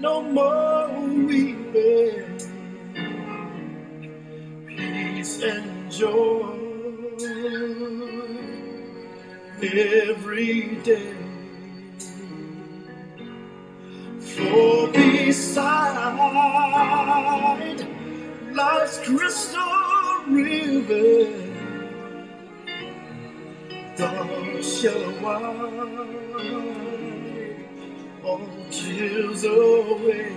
no more weeping, peace and joy every day. For beside life's crystal river, the shall wipe all tears away.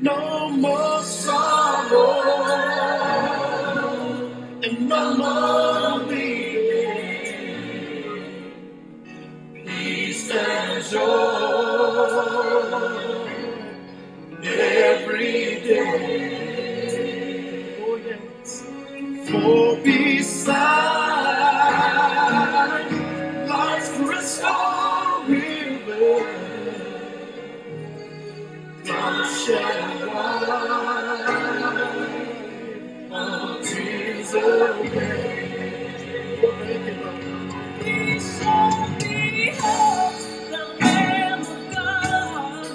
No more sorrow and no more weeping. Peace and joy every day. Oh yes, for tears thank you, Lord. We shall the Lamb of God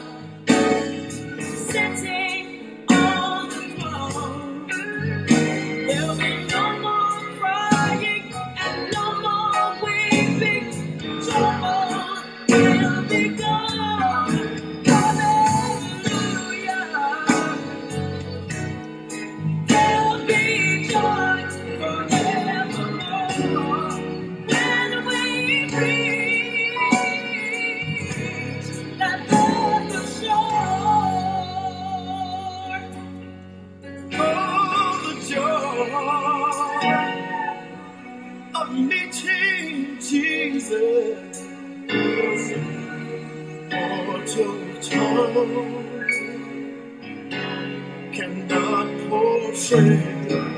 Jesus. For to tongue cannot portray